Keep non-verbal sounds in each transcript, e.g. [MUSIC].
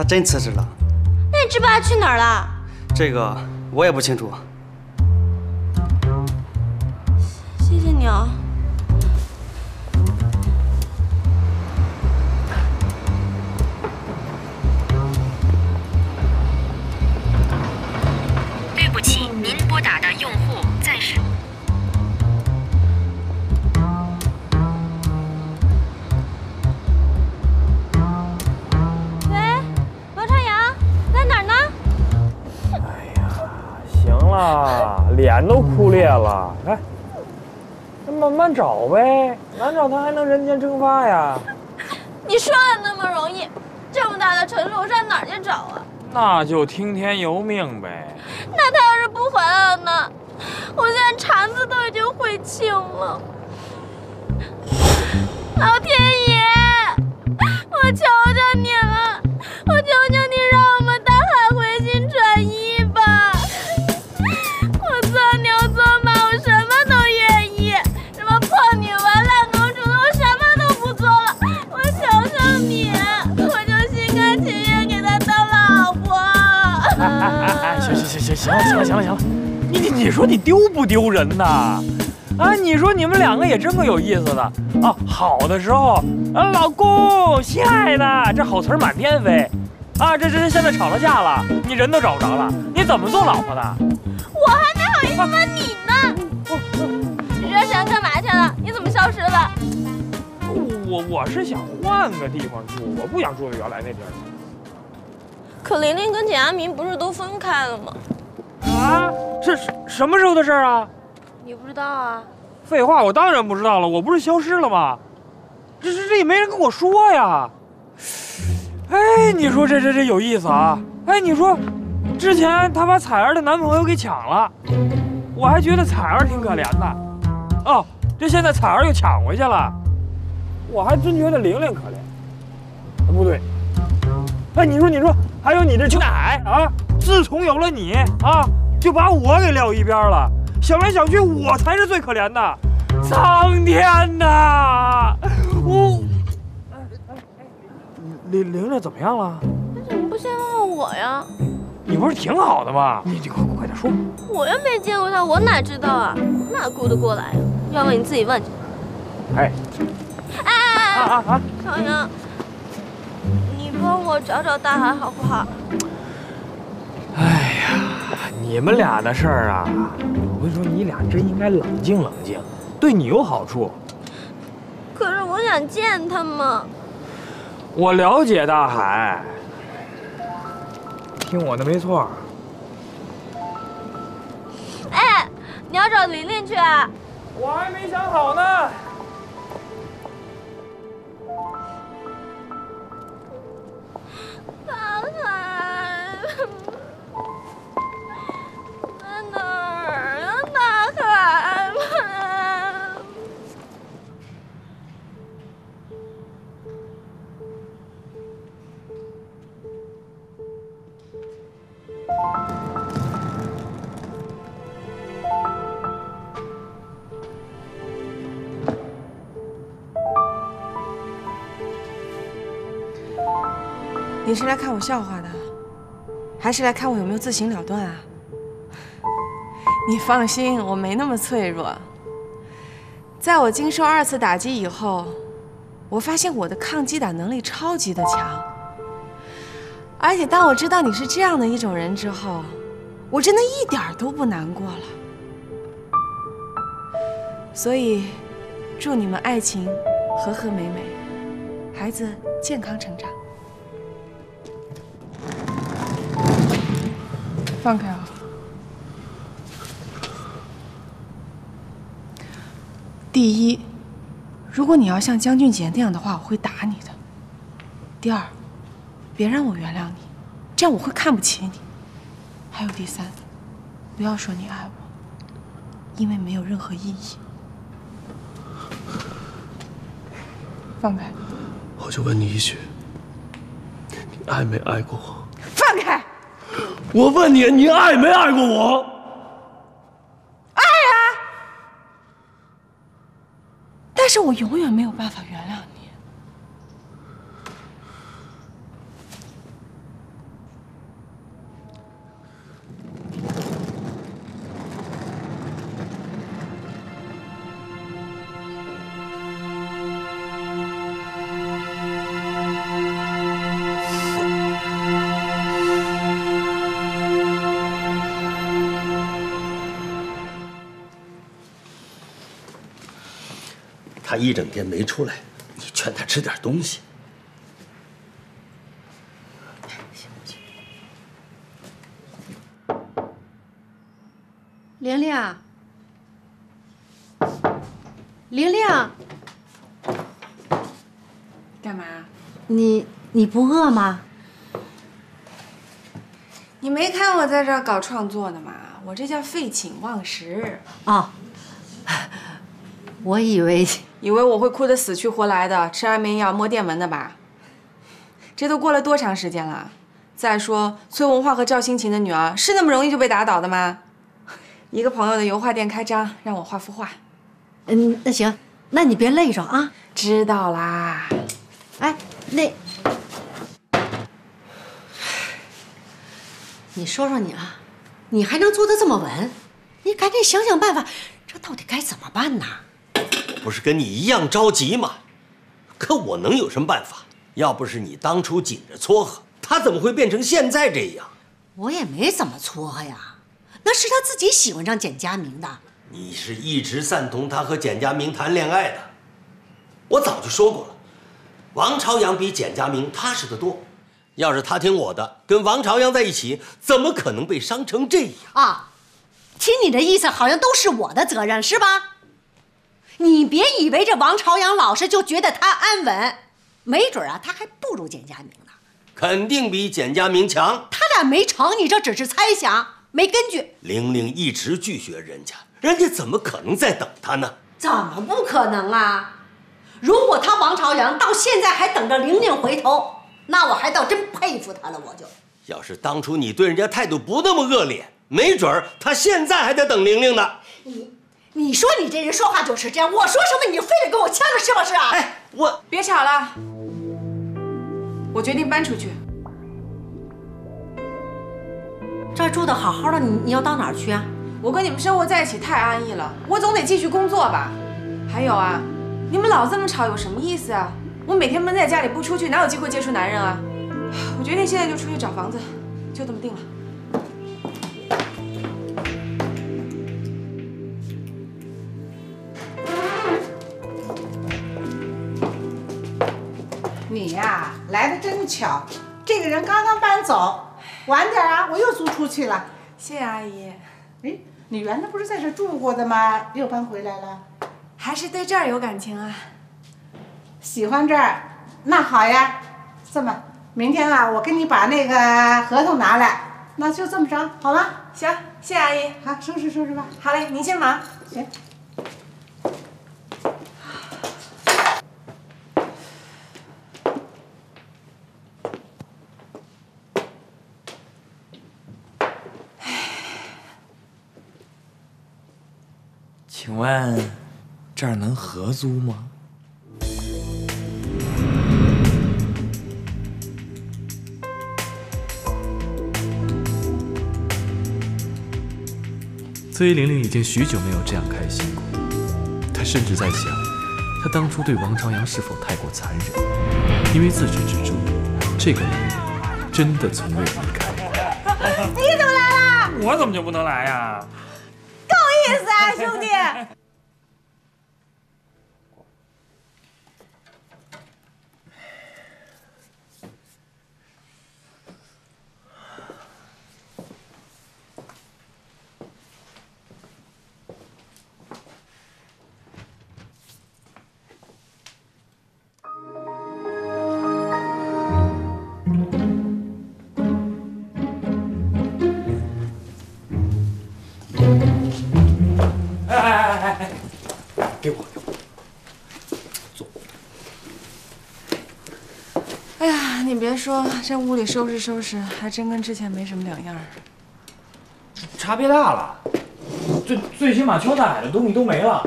他真辞职了。那你知不知道他去哪儿了？这个我也不清楚。谢谢你啊。行了，脸都哭裂了，来，那慢慢找呗，难找他还能人间蒸发呀？你说的那么容易，这么大的城市，我上哪儿去找啊？那就听天由命呗。那他要是不回来了呢？我现在肠子都已经悔青了。老天爷，我求求你了，哎，行行行行行了行了行了行了，你你你说你丢不丢人呐？啊，你说你们两个也真够有意思的啊！好的时候，啊，老公，亲爱的，这好词儿满天飞，啊，这这这现在吵了架了，你人都找不着了，你怎么做老婆的？我还没好意思问你呢。你这想干嘛去了？你怎么消失了？我我是想换个地方住，我不想住在原来那地儿。可玲玲跟简阿明不是都分开了吗？啊，这什什么时候的事儿啊？你不知道啊？废话，我当然不知道了，我不是消失了吗？这这这也没人跟我说呀。哎，你说这这这有意思啊？哎，你说，之前他把彩儿的男朋友给抢了，我还觉得彩儿挺可怜的。哦，这现在彩儿又抢回去了，我还真觉得玲玲可怜。不对，哎，你说你说，还有你这青大海啊，自从有了你啊，就把我给撂一边了。想来想去，我才是最可怜的。苍天呐！我，玲玲玲怎么样了？你怎么不先问问我呀？你不是挺好的吗？你你快快点说。我又没见过他，我哪知道啊？哪顾得过来呀？要问你自己问去。哎，哎哎哎！啊啊啊！朝阳，你帮我找找大海好不好？哎呀，你们俩的事儿啊，我跟你说，你俩真应该冷静冷静，对你有好处。可是我想见他嘛。我了解大海，听我的没错。哎，你要找琳琳去啊？我还没想好呢。大海，你是来看我笑话的，还是来看我有没有自行了断啊？[LAUGHS] 你放心，我没那么脆弱。在我经受二次打击以后，我发现我的抗击打能力超级的强。而且当我知道你是这样的一种人之后，我真的一点都不难过了。所以，祝你们爱情和和美美，孩子健康成长。放开啊！第一，如果你要像江俊杰那样的话，我会打你的。第二，别让我原谅你，这样我会看不起你。还有第三，不要说你爱我，因为没有任何意义。放开！我就问你一句，你爱没爱过我？放开！我问你，你爱没爱过我？爱啊！但是我永远没有办法原谅你。他一整天没出来，你劝他吃点东西。玲玲，玲玲，干嘛？你你不饿吗？你没看我在这儿搞创作呢吗？我这叫废寝忘食。哦，[LAUGHS] 我以为以为我会哭得死去活来的，吃安眠药摸电门的吧？这都过了多长时间了？再说崔文化和赵新琴的女儿是那么容易就被打倒的吗？一个朋友的油画店开张，让我画幅画。嗯，那行，那你别累着啊。知道啦。哎，那，你说说你啊，你还能坐得这么稳？你赶紧想想办法，这到底该怎么办呢？不是跟你一样着急吗？可我能有什么办法？要不是你当初紧着撮合，他怎么会变成现在这样？我也没怎么撮合呀，那是他自己喜欢上简佳明的。你是一直赞同他和简佳明谈恋爱的，我早就说过了。王朝阳比简佳明踏实得多，要是他听我的，跟王朝阳在一起，怎么可能被伤成这样啊？听你的意思，好像都是我的责任，是吧？你别以为这王朝阳老实就觉得他安稳，没准啊，他还不如简佳明呢。肯定比简佳明强。他俩没成，你这只是猜想，没根据。玲玲一直拒绝人家，人家怎么可能在等他呢？怎么不可能啊？如果他王朝阳到现在还等着玲玲回头，那我还倒真佩服他了。我就，要是当初你对人家态度不那么恶劣，没准儿他现在还在等玲玲呢。你，你说你这人说话就是这样，我说什么你就非得跟我呛着，是不是啊？哎，我别吵了，我决定搬出去。这儿住的好好的，你你要到哪儿去啊？我跟你们生活在一起太安逸了，我总得继续工作吧。还有啊，你们老这么吵有什么意思啊？我每天闷在家里不出去，哪有机会接触男人啊？我决定现在就出去找房子，就这么定了。你呀，来的真巧，这个人刚刚搬走，晚点啊，我又租出去了。谢谢阿姨。哎，你原来不是在这住过的吗？又搬回来了？还是对这儿有感情啊？喜欢这儿？那好呀，这么，明天啊，我给你把那个合同拿来，那就这么着，好吗？行，谢谢阿姨。好，收拾收拾吧。好嘞，您先忙。行。请问这儿能合租吗？崔玲玲已经许久没有这样开心过，她甚至在想，她当初对王朝阳是否太过残忍？因为自始至终，这个男人真的从未离开。[LAUGHS] 你怎么来了？我怎么就不能来呀？够意思啊，兄弟！别说，这屋里收拾收拾，还真跟之前没什么两样。差别大了，最最起码邱大海的东西都没了，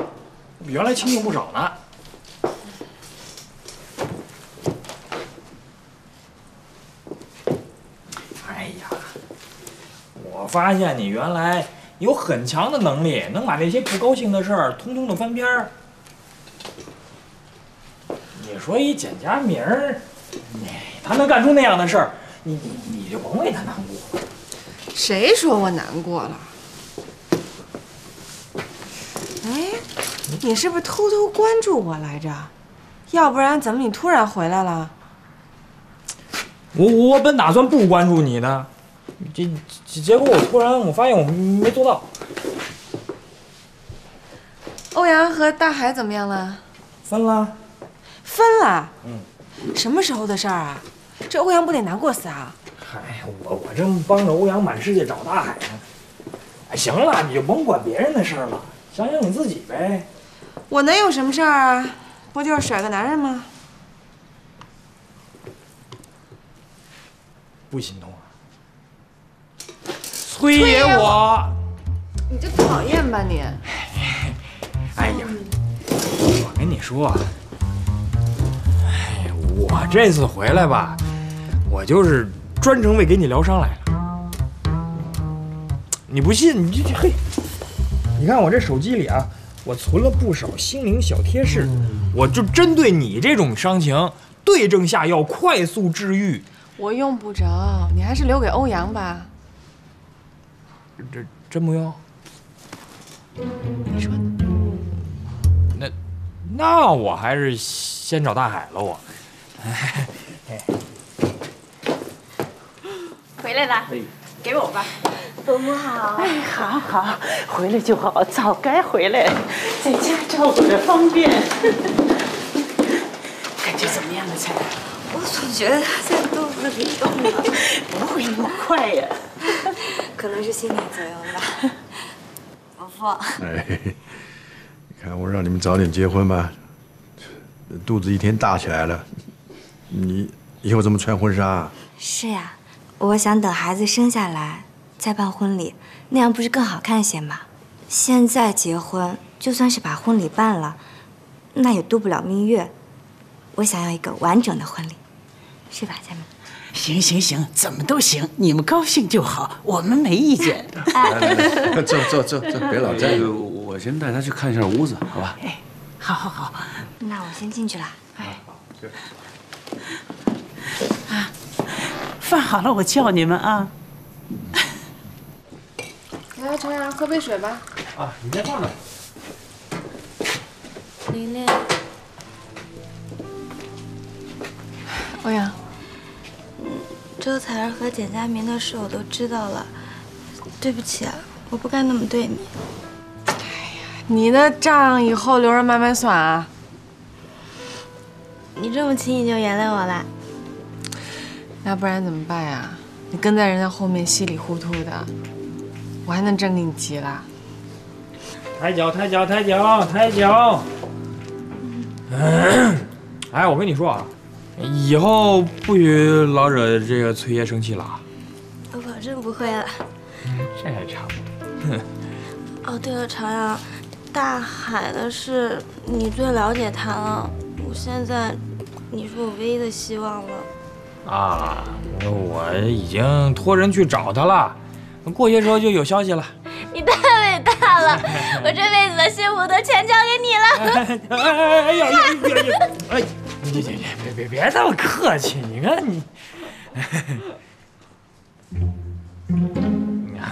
比原来清静不少呢。哎呀，我发现你原来有很强的能力，能把那些不高兴的事儿通通的翻篇儿。你说一简家明儿，他能干出那样的事儿，你你你就甭为他难过。谁说我难过了？哎，你是不是偷偷关注我来着？要不然怎么你突然回来了？我我本打算不关注你的，结结结果我突然我发现我没做到。欧阳和大海怎么样了？分了。分了？嗯。什么时候的事儿啊？这欧阳不得难过死啊！嗨，我我正帮着欧阳满世界找大海呢。哎，行了，你就甭管别人的事儿了，想想你自己呗。我能有什么事儿啊？不就是甩个男人吗？不心痛啊？崔爷我，你就讨厌吧你！哎呀，我跟你说，哎，我这次回来吧，我就是专程为给你疗伤来的。你不信，你这嘿，你看我这手机里啊，我存了不少心灵小贴士，我就针对你这种伤情，对症下药，快速治愈。我用不着，你还是留给欧阳吧。这真不用？你说呢？那那我还是先找大海了。我 [LAUGHS] 回来了，给我吧。伯母好。哎，好好，回来就好，早该回来，在家照顾着方便。[LAUGHS] 感觉怎么样了，彩儿？我总觉得他在肚子里动了，[LAUGHS] 不会那么快呀。可能是心理作用吧。[LAUGHS] 伯父，哎，你看我让你们早点结婚吧，肚子一天大起来了，你以后怎么穿婚纱？啊是呀，我想等孩子生下来再办婚礼，那样不是更好看些吗？现在结婚，就算是把婚礼办了，那也度不了蜜月。我想要一个完整的婚礼，是吧，佳明？行行行，怎么都行，你们高兴就好，我们没意见。来来来，坐坐坐坐，别老站着。我先带他去看一下屋子，好吧？哎，好好好。那我先进去了。哎，啊，饭好了，我叫你们啊。[LAUGHS] 来，朝阳，喝杯水吧。啊，你先放着。玲玲，欧阳，周彩儿和简佳明的事我都知道了，对不起啊，我不该那么对你。哎呀你的账以后留着慢慢算啊。你这么轻易就原谅我了？那不然怎么办呀？你跟在人家后面稀里糊涂的，我还能真给你急了？抬脚，抬脚，抬脚，抬脚。哎，我跟你说啊，以后不许老惹这个崔爷生气了啊。我保证不会了。这还差不多。哦，对了，朝阳，大海的事你最了解他了。我现在，你是我唯一的希望了。啊，我已经托人去找他了，过些时候就有消息了。你太伟大了，我这辈子的幸福都全交给你了。哎哎呀呀呀！哎，你你你别别别这么客气，你看你。你看，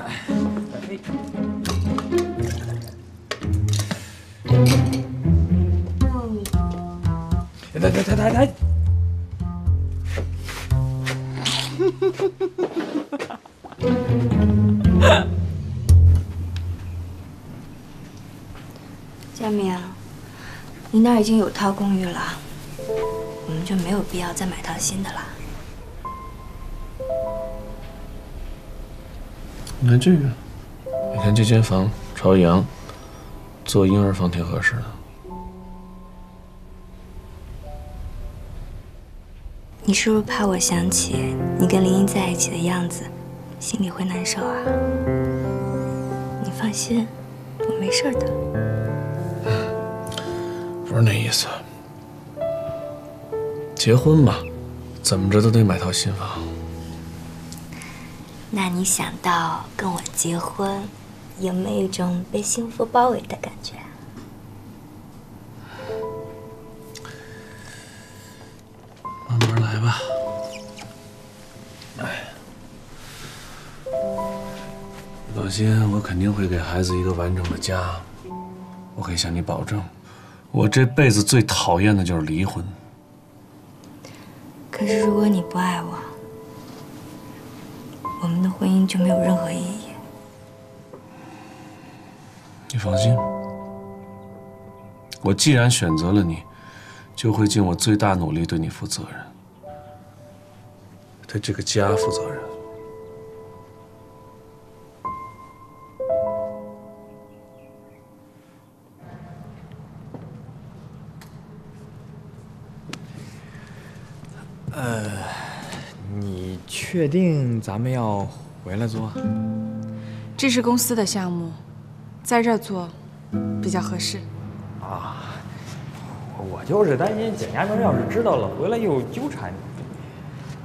来来来来 [LAUGHS] 佳明，你那儿已经有套公寓了，我们就没有必要再买套新的了。你看这个，你看这间房朝阳，做婴儿房挺合适的。你是不是怕我想起你跟林英在一起的样子，心里会难受啊？你放心，我没事的。不是那意思。结婚嘛，怎么着都得买套新房。那你想到跟我结婚，有没有一种被幸福包围的感觉？慢心，我肯定会给孩子一个完整的家。我我可以向你保证，我这辈子最讨厌的就是离婚。可是如果你不爱我，我们的婚姻就没有任何意义。你放心，我既然选择了你，就会尽我最大努力对你负责任，对这个家负责任。确定咱们要回来做？这是公司的项目，在这儿做比较合适。啊，我就是担心简家明要是知道了，回来又纠缠你。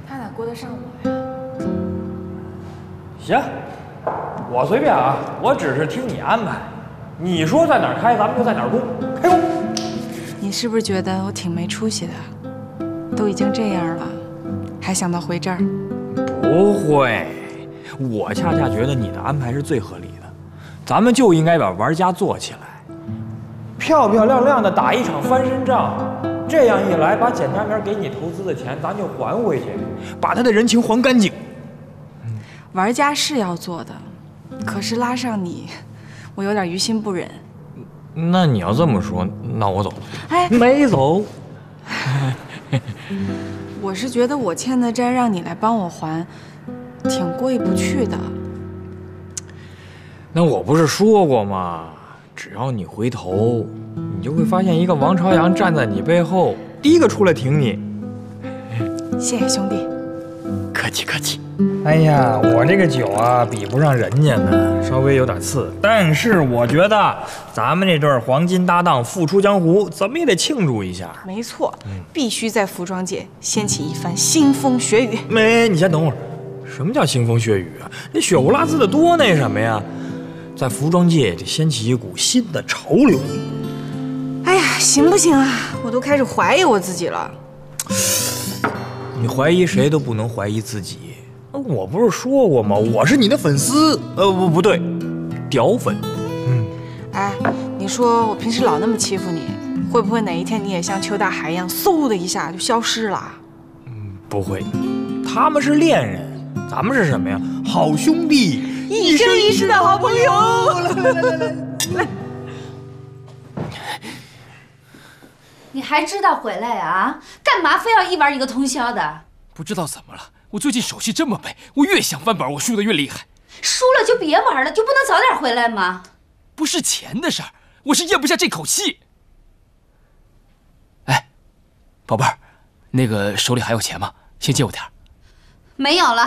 他哪顾得上我呀？行，我随便啊，我只是听你安排。你说在哪儿开，咱们就在哪儿工，开工。你是不是觉得我挺没出息的？都已经这样了，还想到回这儿？不会，我恰恰觉得你的安排是最合理的。咱们就应该把玩家做起来，漂漂亮亮的打一场翻身仗。这样一来，把简家明给你投资的钱咱就还回去，把他的人情还干净。玩家是要做的，可是拉上你，我有点于心不忍。那你要这么说，那我走了。哎，没走。[LAUGHS] [LAUGHS] 我是觉得我欠的债让你来帮我还，挺过意不去的。那我不是说过吗？只要你回头，你就会发现一个王朝阳站在你背后，第一个出来挺你。谢谢兄弟，客气客气。哎呀，我这个酒啊，比不上人家呢，稍微有点次。但是我觉得咱们这对黄金搭档复出江湖，怎么也得庆祝一下。没错，必须在服装界掀起一番腥风血雨。没，你先等会儿。什么叫腥风血雨啊？那血呼啦滋的多那什么呀？在服装界得掀起一股新的潮流。哎呀，行不行啊？我都开始怀疑我自己了。你怀疑谁都不能怀疑自己。我不是说过吗？我是你的粉丝。呃，不不对，屌粉。嗯。哎，你说我平时老那么欺负你，会不会哪一天你也像邱大海一样，嗖的一下就消失了？嗯，不会。他们是恋人，咱们是什么呀？好兄弟，一生一世的好朋友。来来来来来。你还知道回来啊？干嘛非要一玩一个通宵的？不知道怎么了，我最近手气这么背，我越想翻本，我输的越厉害。输了就别玩了，就不能早点回来吗？不是钱的事儿，我是咽不下这口气。哎，宝贝儿，那个手里还有钱吗？先借我点儿。没有了。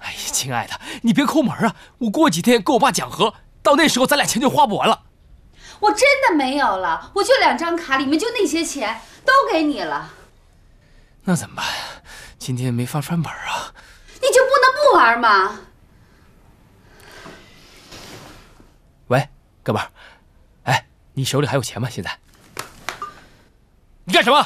哎呀，亲爱的，你别抠门啊！我过几天跟我爸讲和，到那时候咱俩钱就花不完了。我真的没有了，我就两张卡，里面就那些钱，都给你了。那怎么办？今天没法翻本啊！你就不能不玩吗？喂，哥们儿，哎，你手里还有钱吗？现在？你干什么？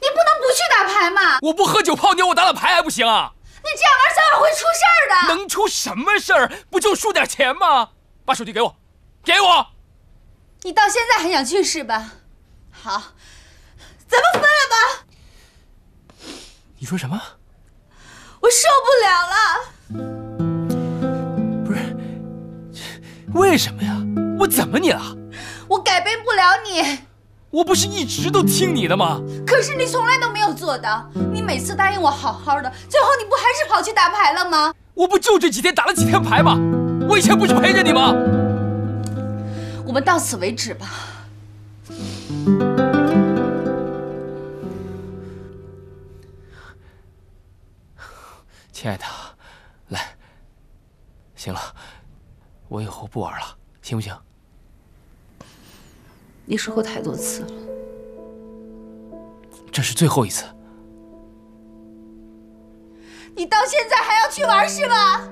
你不能不去打牌吗？我不喝酒泡妞，我打打牌还不行啊？你这样玩早晚会出事儿的。能出什么事儿？不就输点钱吗？把手机给我，给我。你到现在还想去是吧？好，咱们分了吧。你说什么？我受不了了。不是，为什么呀？我怎么你了？我改变不了你。我不是一直都听你的吗？可是你从来都没有做到。你每次答应我好好的，最后你不还是跑去打牌了吗？我不就这几天打了几天牌吗？我以前不是陪着你吗？我们到此为止吧。亲爱的，来，行了，我以后不玩了，行不行？你说过太多次了，这是最后一次。你到现在还要去玩是吧？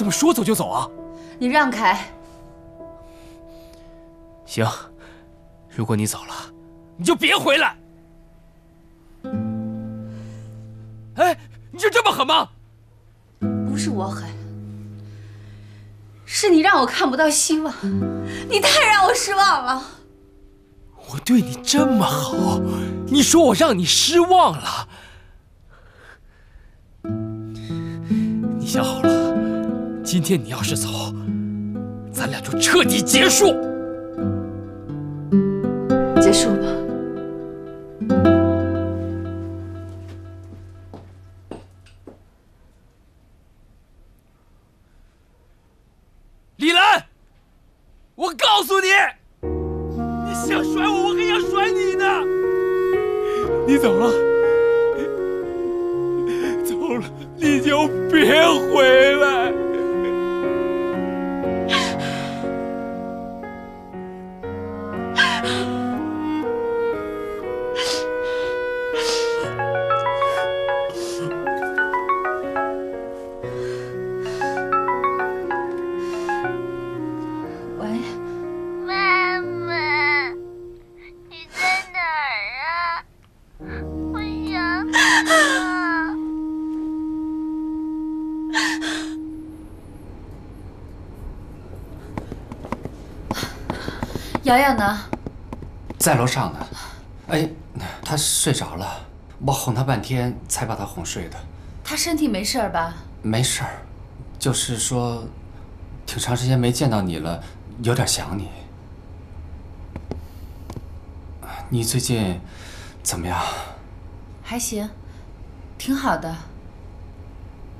怎么说走就走啊？你让开！行，如果你走了，你就别回来。哎，你就这么狠吗？不是我狠，是你让我看不到希望，你太让我失望了。我对你这么好，你说我让你失望了？你想好了，今天你要是走，咱俩就彻底结束。在楼上呢。哎，他睡着了，我哄他半天才把他哄睡的。他身体没事儿吧？没事儿，就是说，挺长时间没见到你了，有点想你。你最近怎么样？还行，挺好的。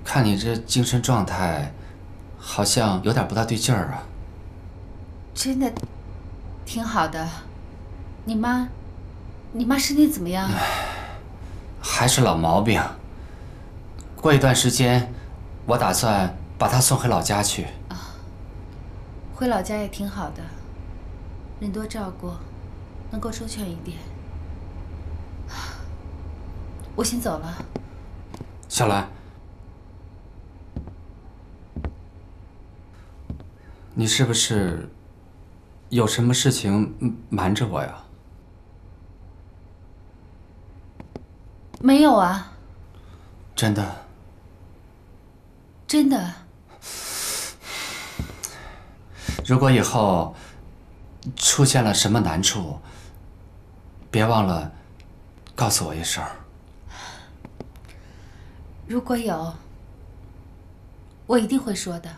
看你这精神状态，好像有点不大对劲儿啊。真的，挺好的。你妈，你妈身体怎么样？还是老毛病。过一段时间，我打算把她送回老家去。回老家也挺好的，人多照顾，能够周全一点。我先走了。小兰，你是不是有什么事情瞒着我呀？没有啊，真的？真的。如果以后出现了什么难处，别忘了告诉我一声。如果有，我一定会说的。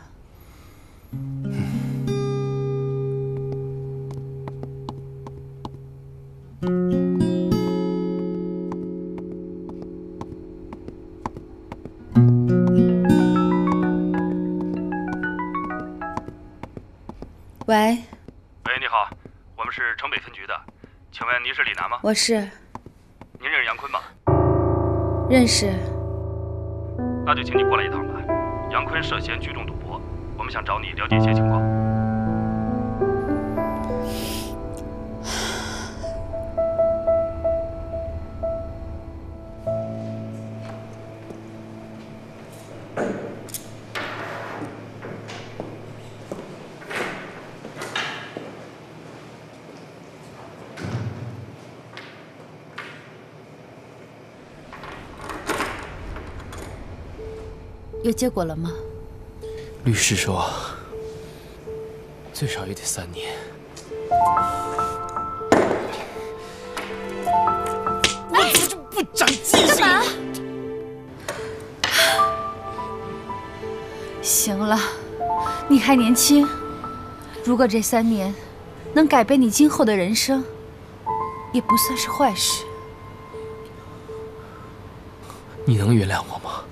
喂，喂，你好，我们是城北分局的，请问您是李楠吗？我是您认识杨坤吗？认识。那就请你过来一趟吧。杨坤涉嫌聚众赌博，我们想找你了解一些情况。有结果了吗？律师说，最少也得三年。我怎么就不长记性？干嘛？行了，你还年轻，如果这三年能改变你今后的人生，也不算是坏事。你能原谅我吗？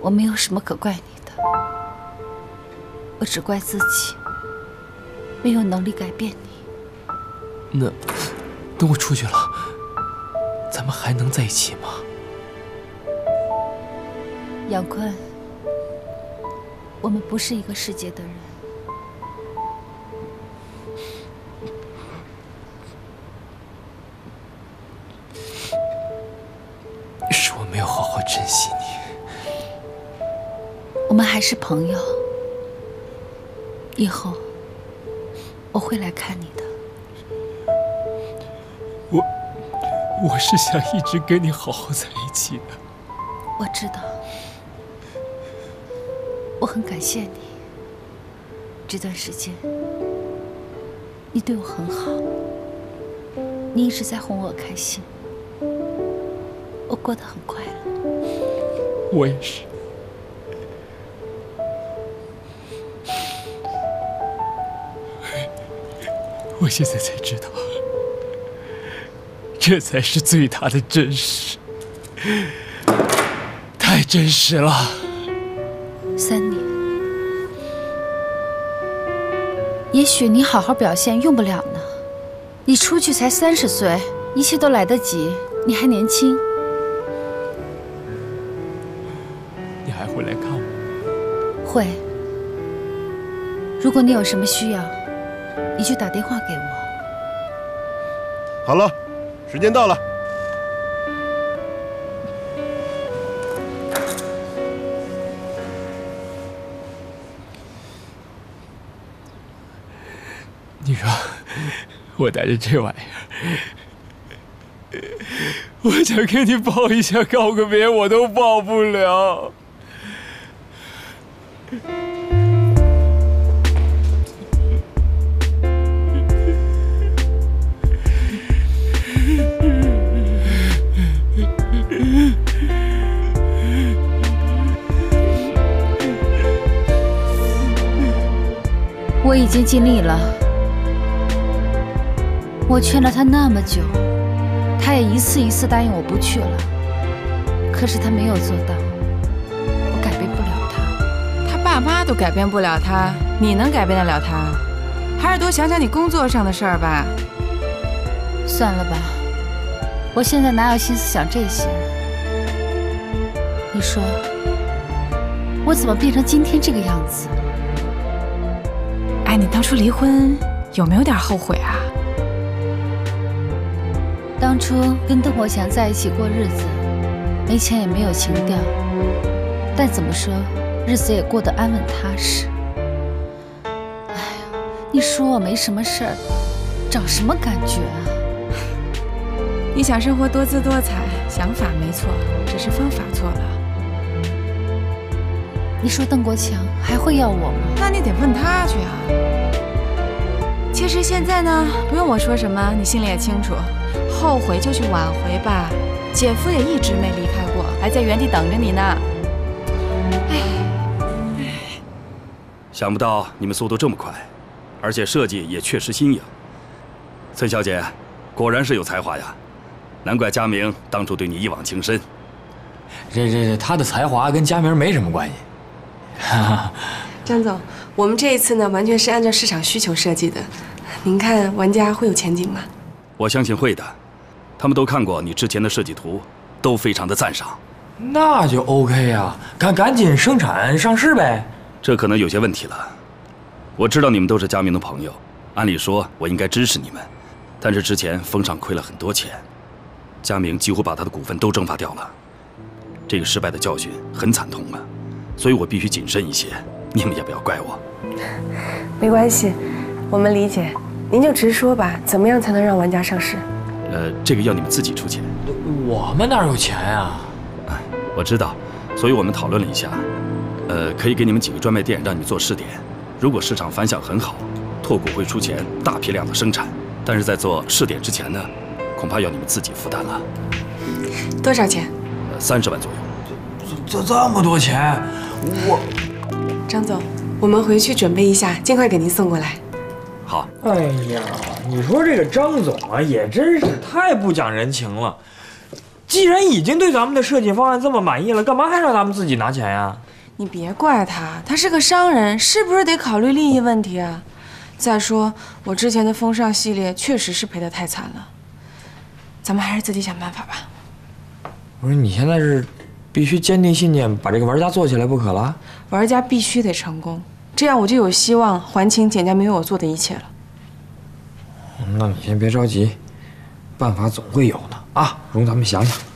我没有什么可怪你的，我只怪自己没有能力改变你。那等我出去了，咱们还能在一起吗？杨坤，我们不是一个世界的人。还是朋友，以后我会来看你的。我我是想一直跟你好好在一起的。我知道，我很感谢你。这段时间，你对我很好，你一直在哄我开心，我过得很快乐。我也是。我现在才知道，这才是最大的真实，太真实了。三年，也许你好好表现用不了呢。你出去才三十岁，一切都来得及，你还年轻。你还会来看我？会。如果你有什么需要，你去打电话给我。好了，时间到了。你说，我带着这玩意儿，我想跟你抱一下、告个别，我都抱不了。经尽力了，我劝了他那么久，他也一次一次答应我不去了。可是他没有做到，我改变不了他。他爸妈都改变不了他，你能改变得了他？还是多想想你工作上的事儿吧。算了吧，我现在哪有心思想这些？你说，我怎么变成今天这个样子？哎，你当初离婚有没有点后悔啊？当初跟邓国强在一起过日子，没钱也没有情调，但怎么说，日子也过得安稳踏实。哎呀，你说我没什么事儿，找什么感觉啊？[LAUGHS] 你想生活多姿多彩，想法没错，只是方法错了。你说邓国强还会要我吗？那你得问他去啊。其实现在呢，不用我说什么，你心里也清楚。后悔就去挽回吧，姐夫也一直没离开过，还在原地等着你呢。想不到你们速度这么快，而且设计也确实新颖。崔小姐，果然是有才华呀，难怪佳明当初对你一往情深。这这这，他的才华跟佳明没什么关系。[LAUGHS] 张总，我们这一次呢，完全是按照市场需求设计的。您看玩家会有前景吗？我相信会的，他们都看过你之前的设计图，都非常的赞赏。那就 OK 呀，赶赶紧生产上市呗。这可能有些问题了。我知道你们都是佳明的朋友，按理说我应该支持你们，但是之前风上亏了很多钱，佳明几乎把他的股份都蒸发掉了。这个失败的教训很惨痛啊，所以我必须谨慎一些。你们也不要怪我。[LAUGHS] 没关系，我们理解。您就直说吧，怎么样才能让玩家上市？呃，这个要你们自己出钱。我们哪有钱呀？我知道，所以我们讨论了一下，呃，可以给你们几个专卖店让你们做试点。如果市场反响很好，拓谷会出钱大批量的生产。但是在做试点之前呢，恐怕要你们自己负担了。多少钱？呃，三十万左右。这这这么多钱，我。张总，我们回去准备一下，尽快给您送过来。好。哎呀，你说这个张总啊，也真是太不讲人情了。既然已经对咱们的设计方案这么满意了，干嘛还让咱们自己拿钱呀？你别怪他，他是个商人，是不是得考虑利益问题啊？再说，我之前的风尚系列确实是赔得太惨了，咱们还是自己想办法吧。不是你现在是必须坚定信念，把这个玩家做起来不可了。玩家必须得成功，这样我就有希望还清简家明为我做的一切了。那你先别着急，办法总会有的啊！容咱们想想。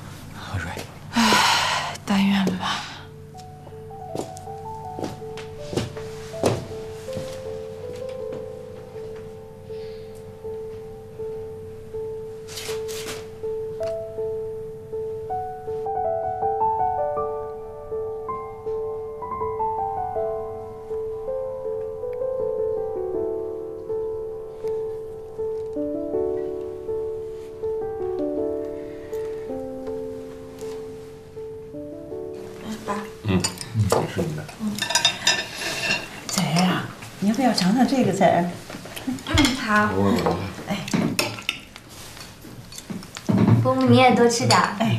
吃点。哎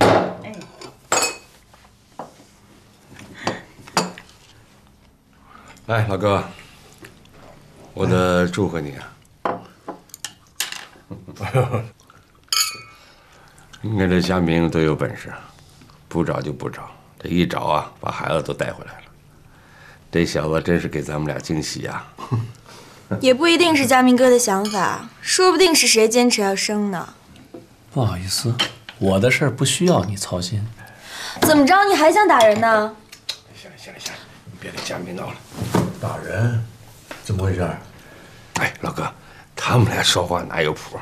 来，老哥，我得祝贺你啊！[LAUGHS] 你看这佳明多有本事，不找就不找，这一找啊，把孩子都带回来了。这小子真是给咱们俩惊喜啊！[LAUGHS] 也不一定是佳明哥的想法，说不定是谁坚持要生呢。不好意思，我的事儿不需要你操心。怎么着，你还想打人呢？行了行了行了，你别跟佳明闹了。打人？怎么回事？哎，老哥，他们俩说话哪有谱？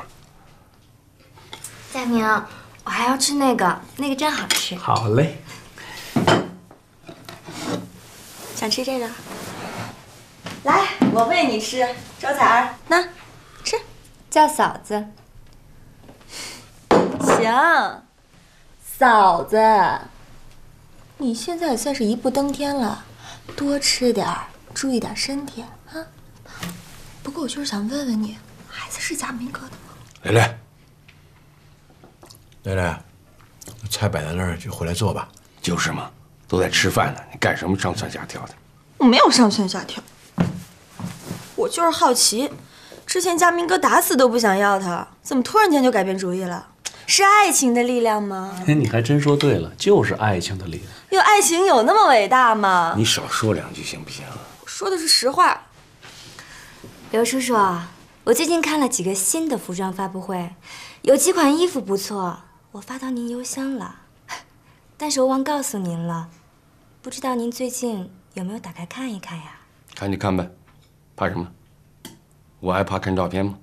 佳明，我还要吃那个，那个真好吃。好嘞，想吃这个？来，我喂你吃。周彩儿，那吃，叫嫂子。行，嫂子，你现在也算是一步登天了，多吃点儿，注意点身体啊。不过我就是想问问你，孩子是佳明哥的吗？蕾蕾，蕾蕾，菜摆在那儿，就回来做吧。就是嘛，都在吃饭呢，你干什么上蹿下跳的？我没有上蹿下跳，我就是好奇，之前佳明哥打死都不想要他，怎么突然间就改变主意了？是爱情的力量吗？你还真说对了，就是爱情的力量。有爱情有那么伟大吗？你少说两句行不行？我说的是实话。刘叔叔，我最近看了几个新的服装发布会，有几款衣服不错，我发到您邮箱了，[LAUGHS] 但是我忘告诉您了，不知道您最近有没有打开看一看呀？看就看呗，怕什么？我还怕看照片吗？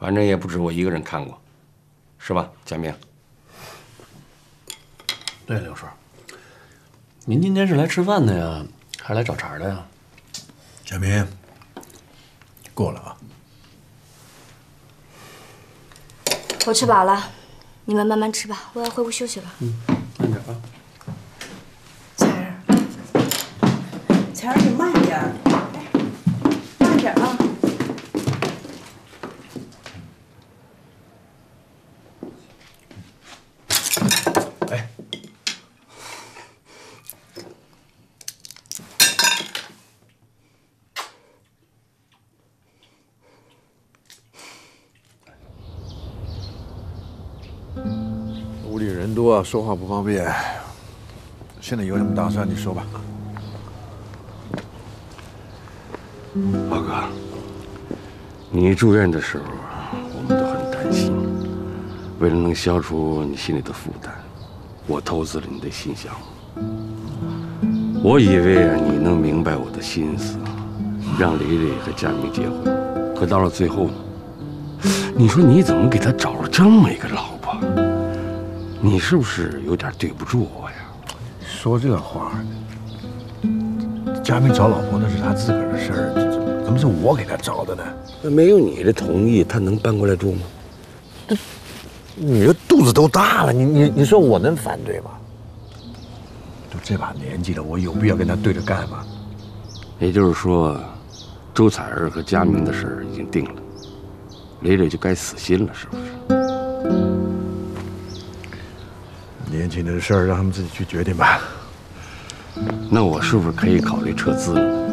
反正也不止我一个人看过，是吧，佳明？对，刘叔，您今天是来吃饭的呀，还是来找茬的呀？佳明，过了啊。我吃饱了，你们慢慢吃吧，我要回屋休息了。嗯，慢点啊。彩儿，你慢点儿，慢点儿啊。哎，屋说话不方便。现在有什么打算？你说吧。老哥，你住院的时候，我们都很担心。为了能消除你心里的负担，我投资了你的新项目。我以为，你能明白我的心思，让蕾蕾和佳明结婚。可到了最后呢，你说你怎么给他找了这么一个老？你是不是有点对不住我呀？说这话，佳明找老婆那是他自个儿的事儿，怎么是我给他找的呢？那没有你的同意，他能搬过来住吗？这你这肚子都大了，你你你说我能反对吗？都这把年纪了，我有必要跟他对着干吗？也就是说，周彩儿和佳明的事儿已经定了，磊磊就该死心了，是不是？年轻人的事儿让他们自己去决定吧。那我是不是可以考虑撤资了？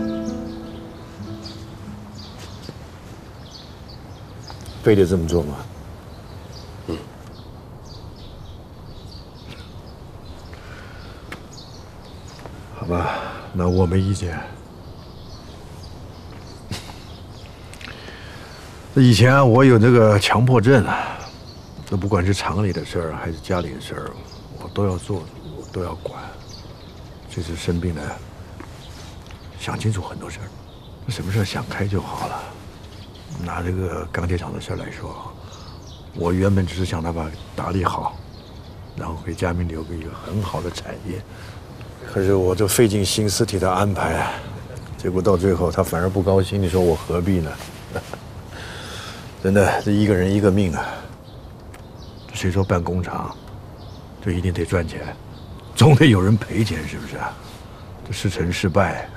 非得这么做吗？嗯。好吧，那我没意见。以前我有这个强迫症啊，那不管是厂里的事儿还是家里的事儿，都要做，都要管。这次生病了，想清楚很多事儿，什么事儿想开就好了。拿这个钢铁厂的事儿来说，我原本只是想他把打理好，然后给佳明留个一个很好的产业。可是我这费尽心思替他安排，结果到最后他反而不高兴。你说我何必呢？[LAUGHS] 真的，这一个人一个命啊！谁说办工厂就一定得赚钱？总得有人赔钱，是不是啊？是成是败，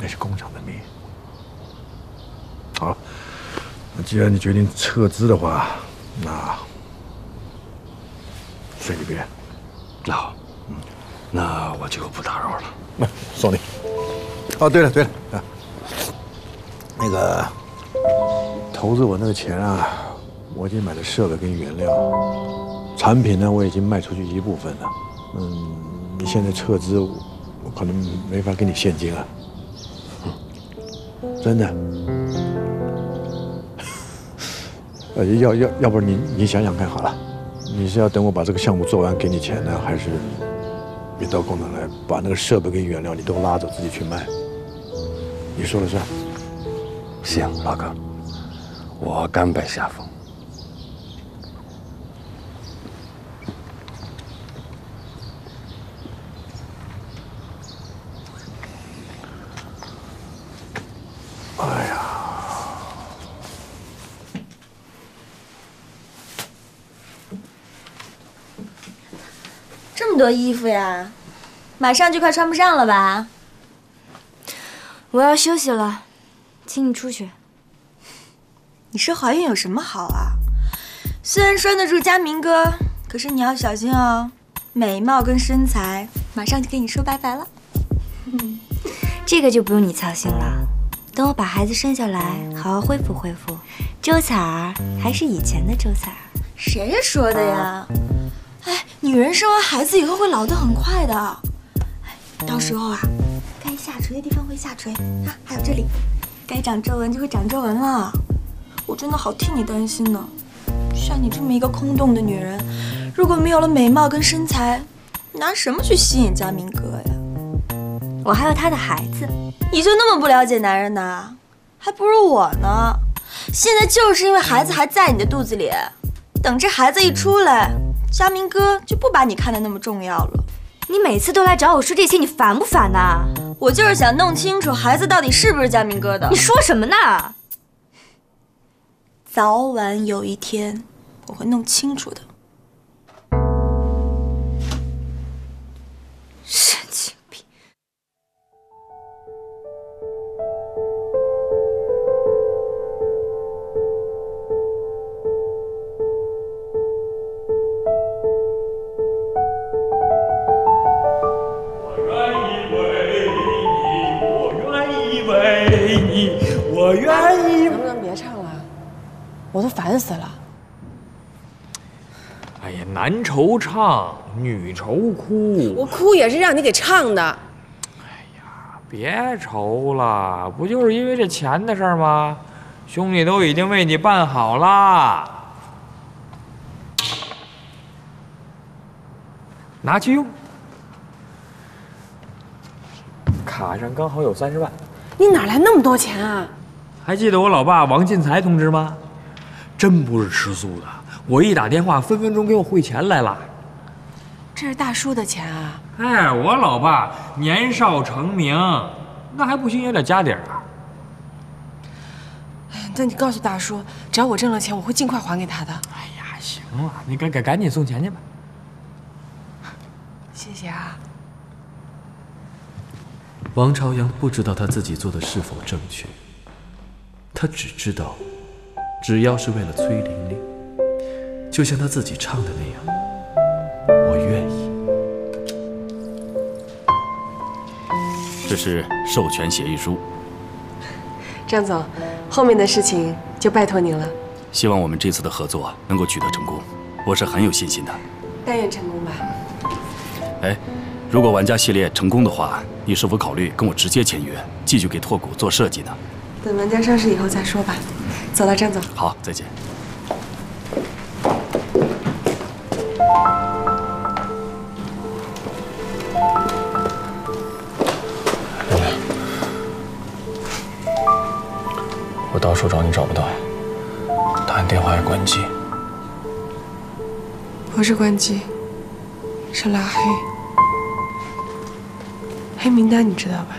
那是工厂的命。好，那既然你决定撤资的话，那随你便。那好，嗯，那我就不打扰了。那送你。哦，对了对了啊，那个投资我那个钱啊，我已经买了设备跟原料，产品呢我已经卖出去一部分了。嗯，你现在撤资，我可能没法给你现金啊。真的。[LAUGHS] 呃，要要要不你你想想看好了，你是要等我把这个项目做完给你钱呢，还是你到工厂来把那个设备跟原料你都拉走自己去卖？你说了算。行，老哥，我甘拜下风。哎呀，这么多衣服呀，马上就快穿不上了吧？我要休息了，请你出去。你说怀孕有什么好啊？虽然拴得住佳明哥，可是你要小心哦，美貌跟身材马上就跟你说拜拜了。[LAUGHS] 这个就不用你操心了，等我把孩子生下来，好好恢复恢复，周采儿还是以前的周采儿。谁说的呀？哎，女人生完孩子以后会老得很快的，哎，到时候啊，该下垂的地方会下垂啊，还有这里，该长皱纹就会长皱纹了。我真的好替你担心呢。像你这么一个空洞的女人，如果没有了美貌跟身材，拿什么去吸引佳明哥呀？我还有他的孩子，你就那么不了解男人呐？还不如我呢。现在就是因为孩子还在你的肚子里，等这孩子一出来，佳明哥就不把你看得那么重要了。你每次都来找我说这些，你烦不烦呐？我就是想弄清楚孩子到底是不是佳明哥的。你说什么呢？早晚有一天，我会弄清楚的。呀，男惆怅，女愁哭。我哭也是让你给唱的。哎呀别愁了，不就是因为这钱的事儿吗？兄弟都已经为你办好了，拿去用。卡上刚好有三十万。你哪来那么多钱啊？还记得我老爸王进财同志吗？真不是吃素的，我一打电话，分分钟给我汇钱来了。这是大叔的钱啊！哎，我老爸年少成名，那还不行也得加点儿啊。哎那你告诉大叔，只要我挣了钱，我会尽快还给他的。哎呀，行了，你赶赶赶紧送钱去吧。谢谢啊。王朝阳不知道他自己做的是否正确，他只知道，只要是为了崔玲玲，就像他自己唱的那样，我愿意。这是授权协议书，张总，后面的事情就拜托您了。希望我们这次的合作能够取得成功，我是很有信心的。但愿成功吧。哎，如果玩家系列成功的话，你是否考虑跟我直接签约，继续给拓谷做设计呢？等玩家上市以后再说吧。走了，张总。好，再见。我到处找你找不到，打你电话也关机。不是关机，是拉黑。黑名单你知道吧？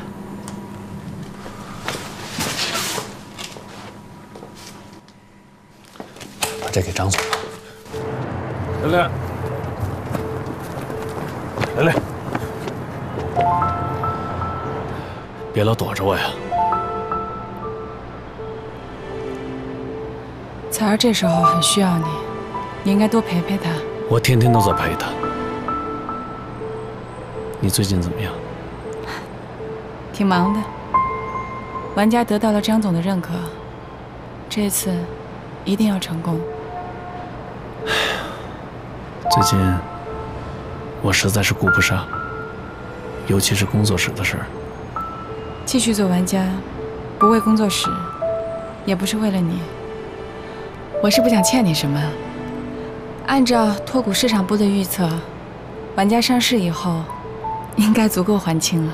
把这给张总。玲玲，玲玲，别老躲着我呀。彩儿这时候很需要你，你应该多陪陪她。我天天都在陪她。你最近怎么样？[LAUGHS] 挺忙的。玩家得到了张总的认可，这次一定要成功。最近我实在是顾不上，尤其是工作室的事儿。继续做玩家，不为工作室，也不是为了你。我是不想欠你什么。按照脱股市场部的预测，玩家上市以后，应该足够还清了。